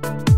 Bye.